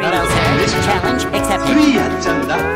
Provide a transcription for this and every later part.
very well, sir. This challenge accepted.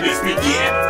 беспределе